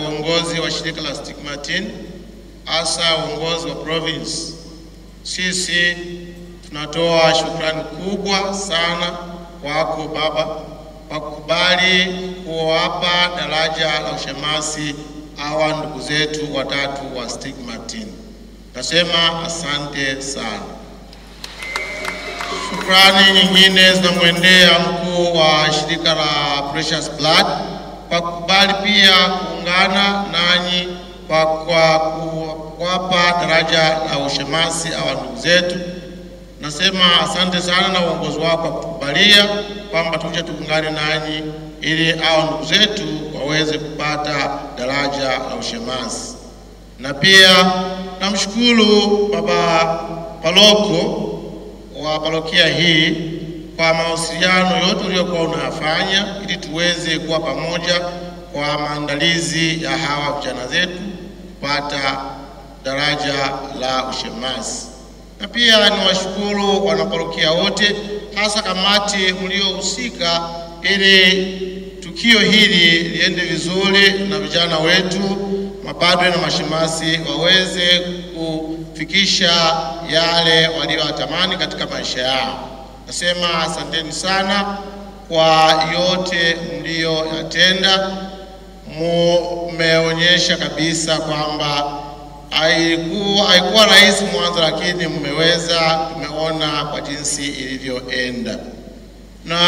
uongozi wa shirika la Stigmatin, hasa uongozi wa province, sisi tunatoa shukrani kubwa sana kwako Baba kwa kukubali kuwapa daraja la ushemasi hawa ndugu zetu watatu wa Stigmatin. Nasema asante sana. Shukrani nyingine zinamwendea mkuu wa shirika la Precious Blood kwa kubali pia kuungana nanyi kwa kwa kuwapa daraja la ushemasi awa ndugu zetu. Nasema asante sana na uongozi wako kwa kutukubalia kwamba tuje tuungane nanyi ili awa ndugu zetu waweze kupata daraja la ushemasi. Na pia namshukuru Baba paloko wa parokia hii kwa mawasiliano yote uliyokuwa unayafanya ili tuweze kuwa pamoja kwa maandalizi ya hawa vijana zetu kupata daraja la ushemasi. Na pia niwashukuru wanaparokia wote, hasa kamati mliohusika ili tukio hili liende vizuri na vijana wetu mapadre na mashemasi waweze kufikisha yale waliyoyatamani katika maisha yao. Nasema asanteni sana kwa yote mliyoyatenda. Mumeonyesha kabisa kwamba haikuwa haikuwa rahisi mwanzo, lakini mmeweza, tumeona kwa jinsi ilivyoenda. Na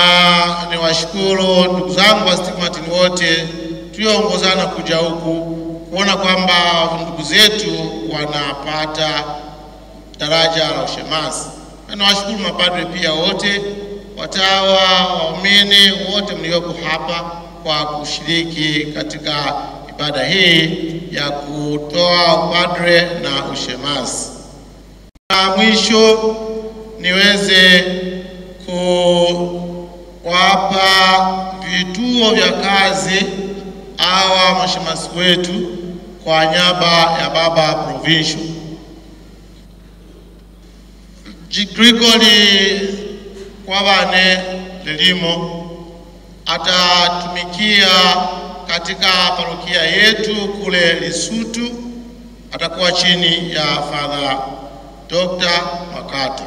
niwashukuru ndugu zangu wa Stigmatin wote tulioongozana kuja huku kuona kwamba ndugu zetu wanapata daraja la ushemasi. Na nawashukuru mapadre pia wote, watawa, waumini wote mliopo hapa kwa kushiriki katika ibada hii ya kutoa upadre na ushemasi. Na mwisho niweze kuwapa vituo vya kazi hawa mashemasi wetu kwa nyaba ya baba provincial. Grigori Kwabane lilimo atatumikia katika parokia yetu kule Lisutu, atakuwa chini ya Father Dr. Makato.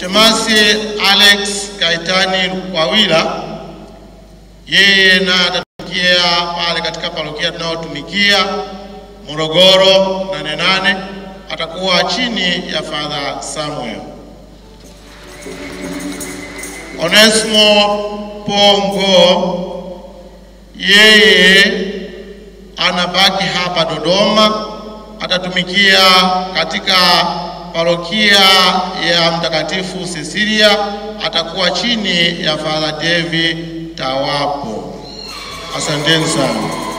Shemasi Alex Kaitani Lukwawila yeye na atatumikia pale katika parokia tunayotumikia Morogoro nane nane, atakuwa chini ya Father Samuel. Onesmo Pongo yeye anabaki hapa Dodoma, atatumikia katika parokia ya Mtakatifu Cecilia, atakuwa chini ya Father David Tawapo. Asanteni sana.